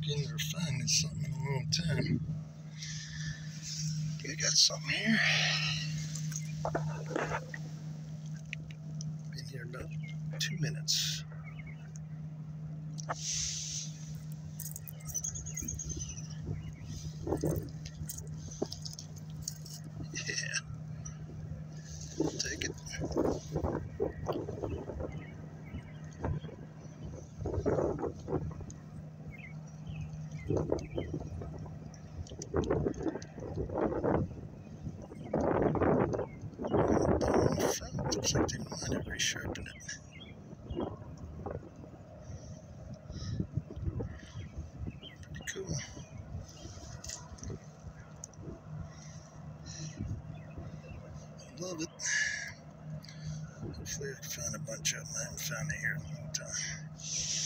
looking or finding something in a long time. I got something here. Been here about two minutes. Yeah. Take it. Looks like they might have resharpened it. Pretty cool. Love it. Hopefully I can find a bunch of them. I haven't found it here in a long time.